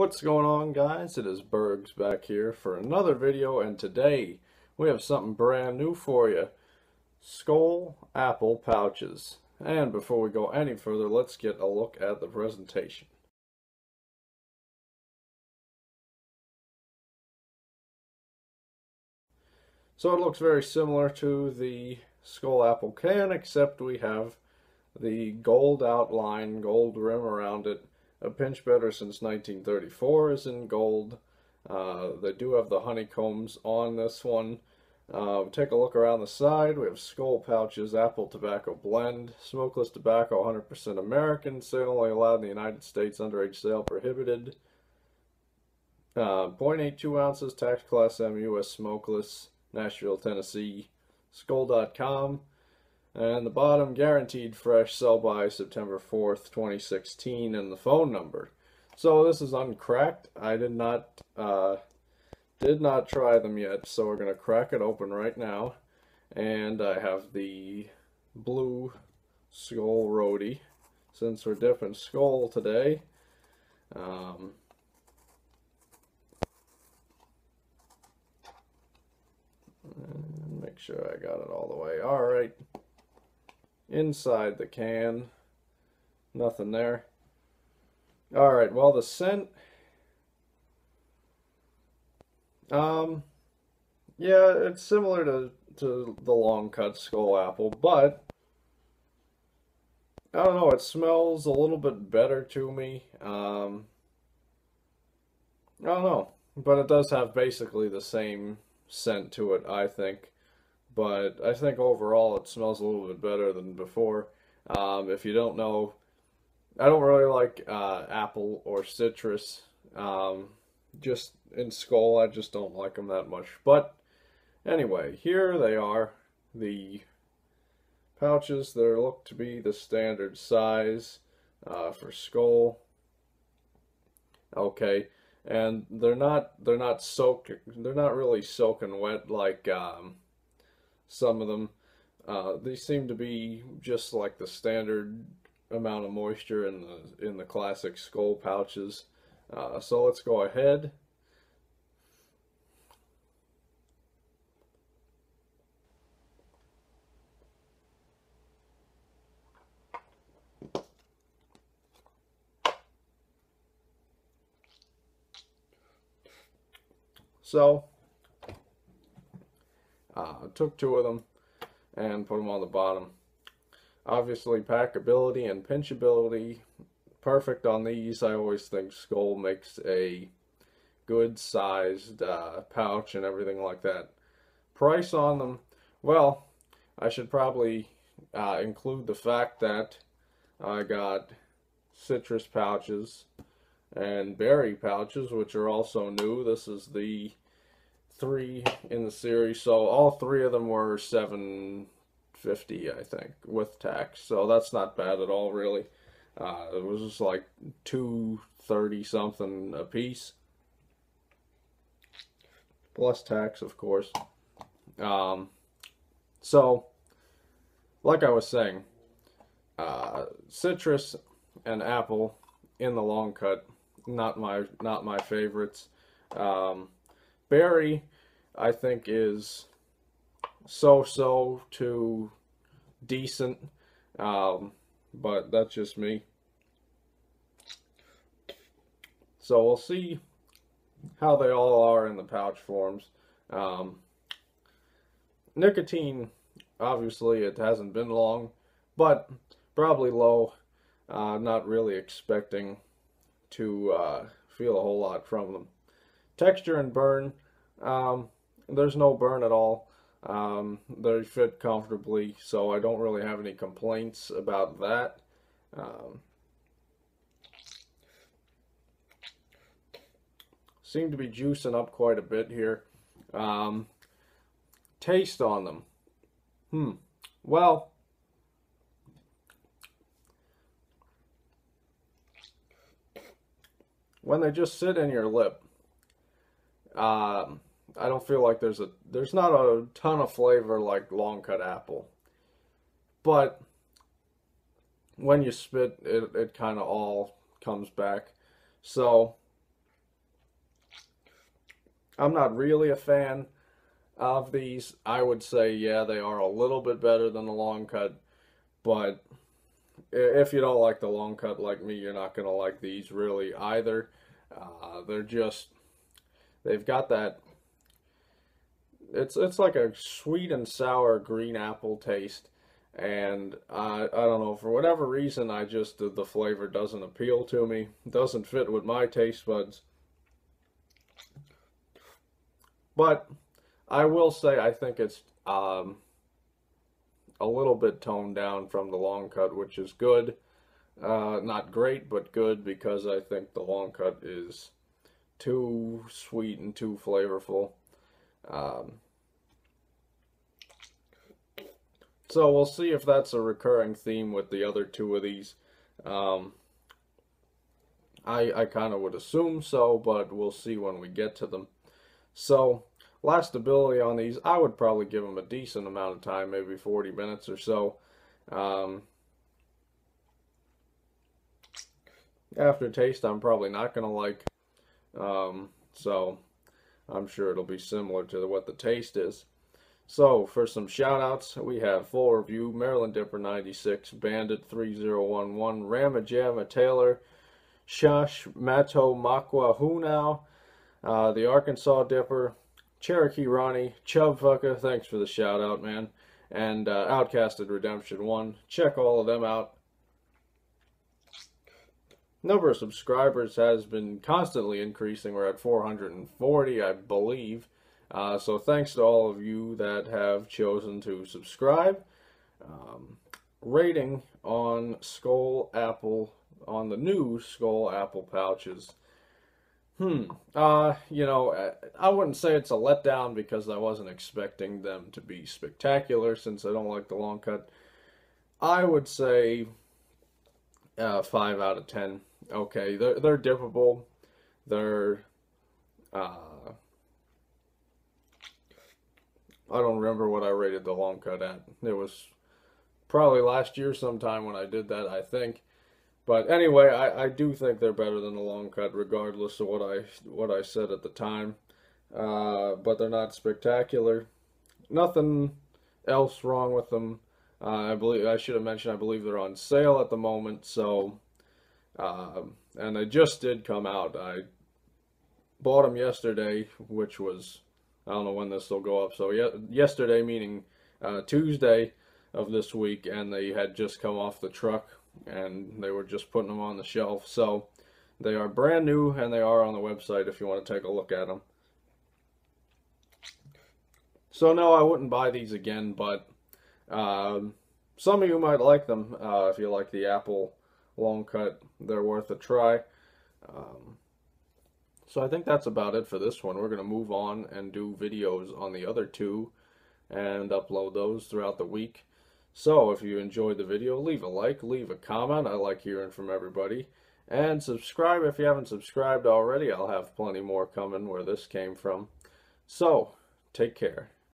What's going on guys? It is Bergs back here for another video and today we have something brand new for you. Skoal Apple pouches. And before we go any further, let's get a look at the presentation. So it looks very similar to the Skoal Apple can except we have the gold outline, gold rim around it a pinch better since 1934 is in gold. Uh, they do have the honeycombs on this one. Uh, take a look around the side. We have Skoal pouches, apple tobacco blend, smokeless tobacco, 100% American, sale only allowed in the United States, underage sale prohibited. Uh, 0.82 ounces, tax class M, U.S. smokeless, Nashville, Tennessee, Skoal.com. And the bottom, guaranteed fresh, sell by September 4th, 2016, and the phone number. So this is uncracked. I did not, uh, did not try them yet, so we're going to crack it open right now. And I have the blue Skoal Roadie, since we're dipping Skoal today. Um, make sure I got it all the way. All right inside the can. Nothing there. Alright, well the scent um yeah, it's similar to, to the long cut Skoal apple, but I don't know, it smells a little bit better to me. Um I don't know, but it does have basically the same scent to it, I think but I think overall it smells a little bit better than before. Um, if you don't know, I don't really like uh, apple or citrus. Um, just in Skoal, I just don't like them that much. But anyway, here they are, the pouches that look to be the standard size uh, for Skoal. Okay, and they're not they're not soaked. They're not really soaking wet like. Um, some of them. Uh, these seem to be just like the standard amount of moisture in the in the classic Skoal pouches. Uh, so let's go ahead. So took two of them and put them on the bottom. Obviously, packability and pinchability, perfect on these. I always think Skoal makes a good sized uh, pouch and everything like that. Price on them, well, I should probably uh, include the fact that I got citrus pouches and berry pouches, which are also new. This is the three in the series, so all three of them were 750, I think, with tax. So that's not bad at all, really. Uh, it was just like 230 something a piece, plus tax, of course. Um, so, like I was saying, uh, citrus and apple in the long cut, not my not my favorites. Um, berry I think is so-so to decent, um, but that's just me. So we'll see how they all are in the pouch forms. Um, nicotine, obviously it hasn't been long, but probably low. Uh, not really expecting to uh, feel a whole lot from them. Texture and burn, um, there's no burn at all. Um, they fit comfortably, so I don't really have any complaints about that. Um, seem to be juicing up quite a bit here. Um, taste on them. Hmm. Well, when they just sit in your lip, um, I don't feel like there's a there's not a ton of flavor like long cut apple, but when you spit, it it kind of all comes back. So I'm not really a fan of these. I would say, yeah, they are a little bit better than the long cut, but if you don't like the long cut like me, you're not going to like these really either. Uh, they're just, they've got that, it's, it's like a sweet and sour green apple taste. And I, I don't know, for whatever reason, I just, the, the flavor doesn't appeal to me. Doesn't fit with my taste buds. But I will say I think it's um, a little bit toned down from the long cut, which is good. Uh, not great, but good because I think the long cut is too sweet and too flavorful. Um, so we'll see if that's a recurring theme with the other two of these. Um, I, I kind of would assume so, but we'll see when we get to them. So Lastability on these, I would probably give them a decent amount of time, maybe 40 minutes or so. Um, aftertaste, I'm probably not going to like. Um, so I'm sure it'll be similar to what the taste is. So for some shout outs, we have Full Review, Maryland Dipper 96, Bandit 3011, Ramajama Taylor, Shash Mato Makwa Hunau, uh, the Arkansas Dipper, Cherokee Ronnie, Chub Fucka, thanks for the shout out, man. And uh, Outcasted Redemption 1. Check all of them out. Number of subscribers has been constantly increasing. We're at 440, I believe. Uh, so thanks to all of you that have chosen to subscribe. Um, rating on Skoal Apple, on the new Skoal Apple pouches Hmm. Uh, you know, I wouldn't say it's a letdown because I wasn't expecting them to be spectacular since I don't like the long cut. I would say uh, 5 out of 10. Okay, they're, they're dippable. They're, uh, I don't remember what I rated the long cut at. It was probably last year sometime when I did that, I think. But anyway, I, I do think they're better than the long cut, regardless of what I what I said at the time. Uh, but they're not spectacular. Nothing else wrong with them. Uh, I believe I should have mentioned. I believe they're on sale at the moment. So, uh, and they just did come out. I bought them yesterday, which was I don't know when this will go up. So ye- yesterday, meaning uh, Tuesday of this week, and they had just come off the truck and they were just putting them on the shelf. So they are brand new and they are on the website if you want to take a look at them. So no, I wouldn't buy these again, but um, some of you might like them uh, if you like the Apple long cut. They're worth a try. Um, so I think that's about it for this one. We're going to move on and do videos on the other two and upload those throughout the week. So if you enjoyed the video, leave a like, leave a comment. I like hearing from everybody. And subscribe if you haven't subscribed already. I'll have plenty more coming where this came from. So, take care.